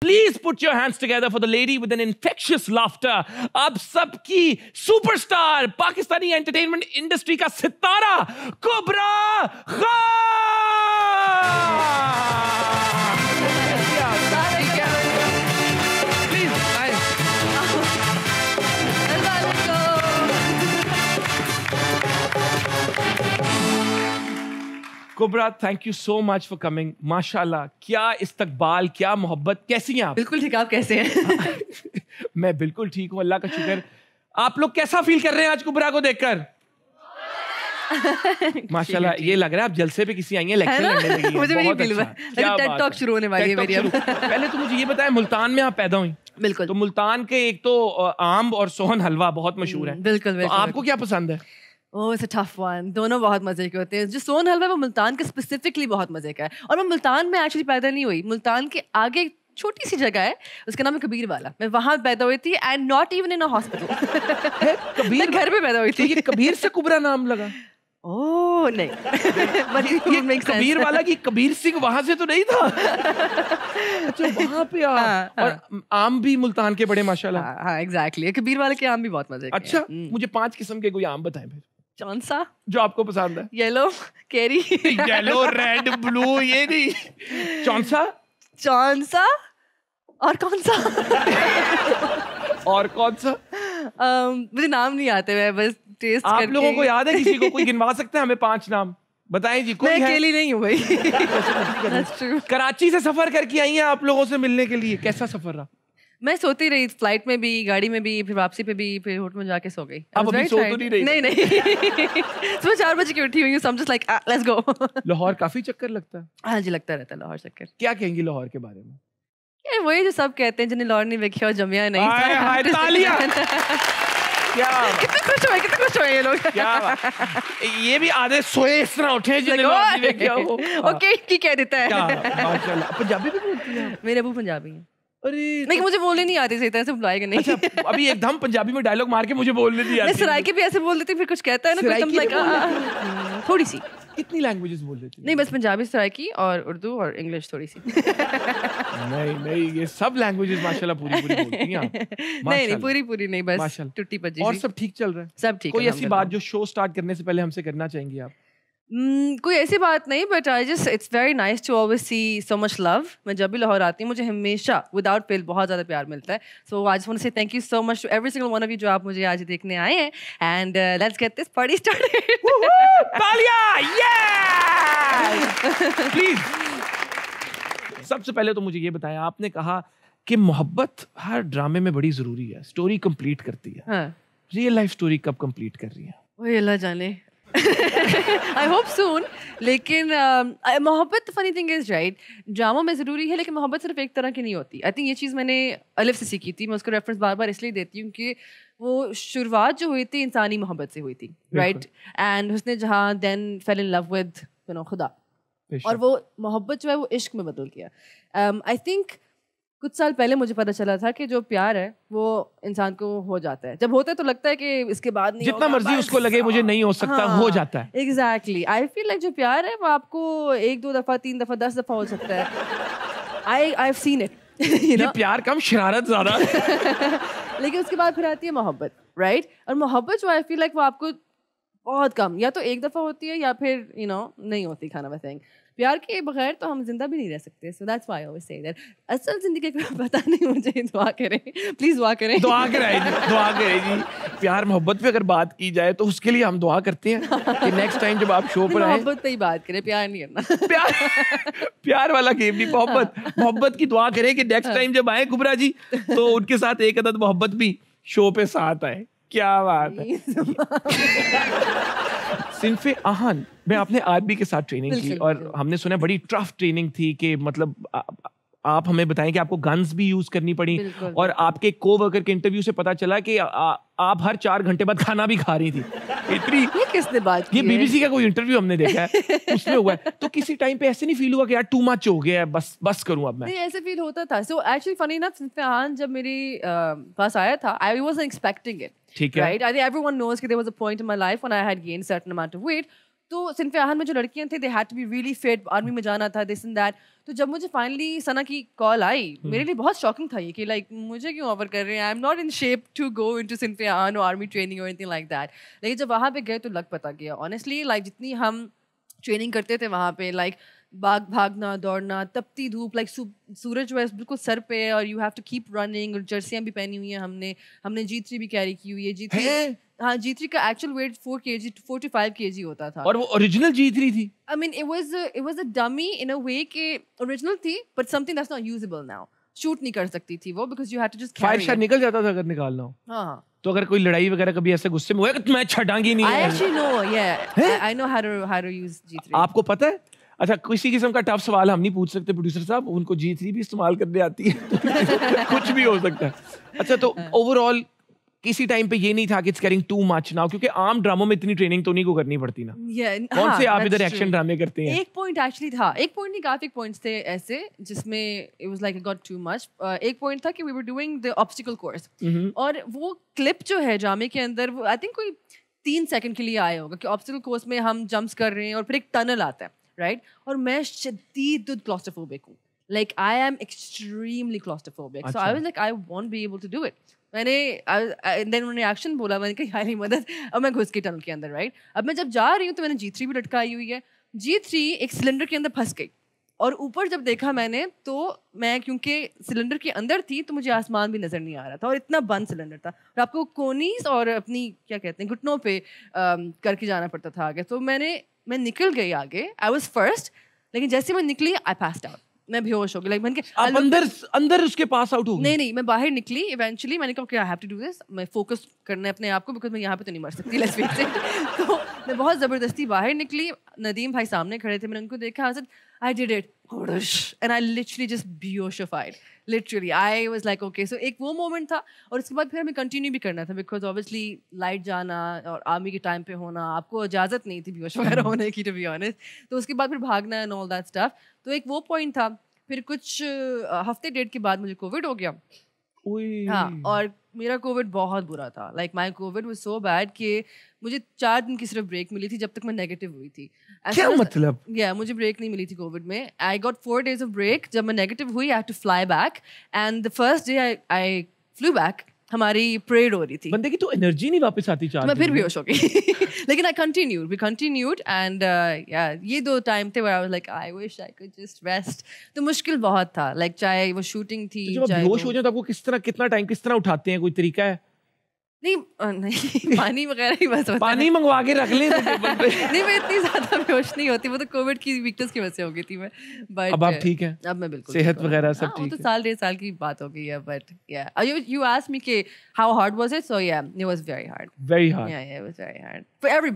Please put your hands together for the lady with an infectious laughter. अब सबकी superstar Pakistani entertainment industry का सितारा कुबरा Please, Kubra thank you so much for coming माशाल्लाह क्या इस्तकबाल क्या मोहब्बत कैसी हैं आप बिल्कुल ठीक आप कैसे हैं मैं बिल्कुल ठीक हूँ अल्लाह का शुक्र आप लोग कैसा फील कर रहे हैं आज कुबरा को देखकर माशाल्लाह ये लग रहा है आप जलसे पे किसी आई हैं लेक्चर? लेने लगी हैं। मुझे भी हुआ। अच्छा। है। शुरू होने वाली है मेरी अब। पहले तो मुझे ये बताएँ मुल्तान में आप पैदा हुई बिल्कुल तो मुल्तान के एक तो आम और सोहन हलवा बहुत मशहूर है बिल्कुल तो बिल्कुल आपको क्या पसंद है oh it's a tough one दोनों बहुत मज़े के होते हैं। जो सोन हलवा है वो मुल्तान का स्पेसिफिकली बहुत मज़े का है। और मैं मुल्तान में एक्चुअली पैदा नहीं हुई। मुल्तान के आगे छोटी सी जगह है उसका नाम है कबीर वाला मैं वहाँ पैदा हुई थी and not even in a hospital मैं कबीर घर पे पैदा हुई थी। ये कबीर से कुबरा नाम लगा। ओह नहीं. कबीर वाला की कबीर सिंह वहाँ से तो नहीं था? अच्छा वहाँ पे आप हाँ, और आम भी मुल्तान के बड़े माशाल्लाह। हाँ हाँ एग्जैक्टली कबीर वाले के आम भी बहुत मज़े अच्छा हैं मुझे पाँच किस्म के कोई आम बताएँ फिर। कौन सा? जो आपको पसंद है। येलो केरी येलो रेड ब्लू ये नहीं। कौन सा? कौन सा? और कौन सा? और कौन सा? um, मुझे नाम नहीं आते मैं बस टेस्ट आप लोगों को याद है किसी को कोई गिनवा सकते हैं हमें पाँच नाम? बताएँ जी कोई है? अकेली नहीं हूँ भाई। कराची से सफ़र करके आई हैं आप लोगों से मिलने के लिए। कैसा सफ़र रहा? मैं सोती रही फ़्लाइट में भी गाड़ी में भी फिर वापसी पे भी फिर होटल में जाके सो गई। अब अभी सो तो नहीं रही? नहीं नहीं। सुबह चार बजे की उठी हुई हूँ समझ लाइक लेट्स गो लाहौर काफ़ी चक्कर लगता है। हाँ जी लगता रहता है लाहौर चक्कर। क्या कहेंगी लाहौर के बारे में? वही जो सब कहते हैं जिन्हें लाहौर नहीं देखा और जमिया नहीं! क्या कितने खुश हुए कितने खुश हुए ये लोग। क्या ये भी आधे सोए इस तरह उठे जिन्हें ओके की कह देता है। पंजाबी भी बोलती हैं? मेरे अबू पंजाबी हैं। अरे लेकिन मुझे बोलने नहीं आती सही तरह से बुलाएगा नहीं। अच्छा अभी एकदम पंजाबी में डायलॉग मार के मुझे बोलने दी आती। सराय के भी ऐसे बोल देती फिर कुछ कहता है ना तुम लाइक थोड़ी सी कितनी लैंग्वेजेस बोल लेती नहीं बस पंजाबी सराय की और उर्दू और इंग्लिश थोड़ी सी नहीं नहीं ये सब लैंग्वेजेस माशाल्लाह पूरी पूरी बोलती हैं नहीं नहीं पूरी पूरी नहीं बस। टुट्टी पजी और सब ठीक चल रहा है? सब ठीक कोई ऐसी बात जो शो स्टार्ट करने से पहले हमसे करना चाहेंगी आप? Hmm, कोई ऐसी बात नहीं but I just it's very nice to always see so much love मैं जब भी लाहौर आती हूँ मुझे हमेशा विदाउट फेल बहुत ज़्यादा प्यार मिलता है. So I just say thank you so much to every single one of you जो आप मुझे आज देखने आए हैं. And let's get this party started please सबसे पहले तो मुझे ये बताया आपने कहा कि मोहब्बत हर ड्रामे में बड़ी ज़रूरी है. स्टोरी कंप्लीट करती है. हाँ. रियल लाइफ स्टोरी कब कंप्लीट कर रही है? वही अल्लाह जाने। आई होप सून लेकिन um, मोहब्बत funny thing is right drama में ज़रूरी है लेकिन मोहब्बत सिर्फ़ एक तरह की नहीं होती। आई थिंक ये चीज़ मैंने अलिफ से सीखी थी। मैं उसको रेफरेंस बार बार इसलिए देती हूँ कि वो शुरुआत जो हुई थी इंसानी मोहब्बत से हुई थी राइट एंड उसने जहाँ then fell in love with you know खुदा। और वो मोहब्बत जो है वो इश्क में बदल गया। आई थिंक कुछ साल पहले मुझे पता चला था कि जो प्यार है वो इंसान को हो जाता है। जब होता है तो लगता है कि इसके बाद नहीं जितना मर्ज़ी उसको लगे मुझे नहीं हो सकता हाँ। हो जाता है। एग्जैक्टली आई फील लाइक जो प्यार है वो आपको एक दो दफ़ा तीन दफ़ा दस दफ़ा हो सकता है। आई आई सीन इट ये प्यार कम शरारत ज़्यादा लेकिन उसके बाद फिर आती है मोहब्बत राइट right? और मोहब्बत जो आई फील लाइक वो आपको बहुत कम या तो एक दफ़ा होती है या फिर यू you नो know, नहीं होती खाना थिंग प्यार के बगैर तो हम ज़िंदा भी नहीं रह सकते। So that's why I always say that असल ज़िंदगी का पता नहीं मुझे दुआ करें। प्लीज़ दुआ करें। दुआ कराएगी दुआ करेगी प्यार मोहब्बत पे अगर बात की जाए तो उसके लिए हम दुआ करते हैं कि नेक्स्ट टाइम जब आप शो पर आए मोहब्बत पे ही बात करें प्यार नहीं करना। प्यार प्यार वाला गेम नहीं मोहब्बत। मोहब्बत की दुआ करें कि नेक्स्ट टाइम जब आए कुबरा जी तो उनके साथ एक अदद मोहब्बत भी शो पे साथ आए। क्या बात है। सिंफे आहन में आपने आरबी के साथ ट्रेनिंग की और हमने सुना बड़ी टफ ट्रेनिंग थी कि मतलब आप हमें बताएँ कि आपको गन्स भी यूज़ करनी पड़ी और आपके को वर्कर के इंटरव्यू से पता चला कि आ, आप हर चार घंटे बाद खाना भी खा रही थी। इतनी ये किसने बात की ये बीबीसी का कोई इंटरव्यू हमने देखा है उसमें हुआ है। तो किसी टाइम पे ऐसे नहीं फील हुआ कि यार टू मच हो गया है बस बस करूँ अब मैं। नहीं ऐसे फील होता था। सो एक्चुअली फनी इनफ इम्तिहान जब मेरी अ, पास आया था आई वाज एक्सपेक्टिंग इट ठीक है। right? I think everyone knows that there was a point in my life when i had gained certain amount of weight तो सिनफे आहन में जो लड़कियाँ थे they had to be really fit army में जाना था दिस एंड दैट तो जब मुझे फाइनली सना की कॉल आई hmm. मेरे लिए बहुत शॉकिंग था ये कि लाइक मुझे क्यों ऑफ़र कर रहे हैं? I am not in shape to go in to Sinf-e Aahan और आर्मी ट्रेनिंग और एनीथिंग लाइक दैट लेकिन जब वहाँ पर गए तो लग पता गया ऑनेस्टली लाइक जितनी हम ट्रेनिंग करते थे वहाँ पे लाइक भाग भागना दौड़ना तपती धूप लाइक सूरज जो है बिल्कुल सर पे है और you have to keep running और जर्सियाँ भी पहनी हुई हैं हमने हमने जी थ्री भी कैरी की हुई है जी थ्री हैं? जी थ्री का actual weight four K G four to five के जी होता था और वो ओरिजिनल जी थ्री थी mean, it was a, it was a dummy in a way कि original थी, but something that's not usable now. Shoot नहीं कर सकती थी वो because you had to just fire शायद निकल जाता था अगर निकालना हो हाँ हाँ. तो अगर कोई लड़ाई वगैरह कभी ऐसे गुस्से में हुआ कि मैं छटांगी नहीं है actually know, yeah. I, I know how to how to use G3. आपको पता है अच्छा किसी किस्म का टफ सवाल हम नहीं पूछ सकते प्रोड्यूसर साहब उनको जी थ्री भी इस्तेमाल करने आती है कुछ भी हो सकता है। अच्छा तो ओवरऑल किसी टाइम पे ये नहीं था कि it's getting too much now क्योंकि आम ड्रामों में इतनी ट्रेनिंग तो नहीं को करनी पड़ती ना। Yeah, कौन हाँ, से आप इधर एक्शन ड्रामे करते हैं? एक पॉइंट एक्चुअली था एक पॉइंट नहीं काफ़ी पॉइंट्स थे ऐसे जिसमें it was like got too much एक पॉइंट था कि we were doing the obstacle course. और वो क्लिप जो है ड्रामे के अंदर वो आई थिंक कोई तीन सेकंड के लिए आया होगा कि ऑब्स्टिकल कोर्स में हम जंप्स कर रहे हैं और फिर एक टनल आता है। राइट और मैं शदीद क्लॉस्ट्रोफोबिक हूँ. Like I am extremely claustrophobic so I. Was like I won't be able to do it मैंने देन उन्होंने एक्शन बोला मैंने कहा यार मदद अब मैं घुस गई टनल के अंदर राइट अब मैं जब जा रही हूँ तो मैंने जी थ्री भी लटकाई हुई है. जी थ्री एक सिलेंडर के अंदर फंस गई. और ऊपर जब देखा मैंने तो मैं क्योंकि सिलेंडर के अंदर थी तो मुझे आसमान भी नज़र नहीं आ रहा था और इतना बंद सिलेंडर था. और आपको कोनीस और अपनी क्या कहते हैं घुटनों पे अम, करके जाना पड़ता था आगे. तो मैंने मैं निकल गई आगे आई वॉज़ फ़र्स्ट लेकिन जैसे मैं निकली आई पास आउट मैं बेहोश हो गई. लाइक मैंने आप अंदर अंदर उसके पास आउट हो नहीं नहीं मैं बाहर निकली इवेंचुअली मैंने कहा I have to do this मैं फोकस करना है अपने आप को बिकॉज़ मैं यहाँ पे तो नहीं मर सकती लेट्स तो मैं बहुत ज़बरदस्ती बाहर निकली नदीम भाई सामने खड़े थे मैंने उनको देखा I did it and I literally just बियोशिफाइड literally I was like okay so एक वो मोमेंट था और उसके बाद फिर हमें कंटिन्यू भी करना था बिकॉज़ ऑब्वियसली लाइट जाना और आर्मी के टाइम पे होना आपको इजाज़त नहीं थी बेहोश वगैरह होने की टू बी ऑनेस्ट तो उसके बाद फिर भागना एंड ऑल दैट स्टफ़ तो एक वो पॉइंट था फिर कुछ हफ़्ते डेढ़ के बाद मुझे कोविड हो गया। हाँ और मेरा कोविड बहुत बुरा था। लाइक माई कोविड वो सो बैड कि मुझे चार दिन की सिर्फ़ ब्रेक मिली थी जब तक मैं नेगेटिव हुई थी। क्या मतलब? या मुझे ब्रेक नहीं मिली थी कोविड में। I got four days of break जब मैं नेगेटिव हुई I to fly back and the first day I I flew back हमारी परेड हो रही थी। बंदे की तो एनर्जी नहीं वापस आती चार तो मैं फिर भी होश हो गई। लेकिन I continued we continued and yeah ये दो टाइम थे I was like I wish I could just rest तो मुश्किल बहुत था लाइक चाहे वो शूटिंग थी तो जब होश हो जाए तो आपको किस तरह कितना टाइम किस तरह उठाते हैं? कोई तरीका है? नहीं अ, नहीं पानी वगैरह ही बस होता है। पानी मंगवा के रख लें तो टेबल पे। नहीं मैं इतनी ज़्यादा बेहोश नहीं होती वो तो कोविड की वीकनेस की वजह से हो गई थी मैं बट अब आप ठीक है? अब मैं बिल्कुल सेहत ठीक हूँ। वगैरह सब हाँ, वो ठीक तो है? साल डेढ़ साल की बात हो गई है बट या यू यू आस्क मी के how hard was it so yeah it was very hard very hard yeah yeah it was very hard for every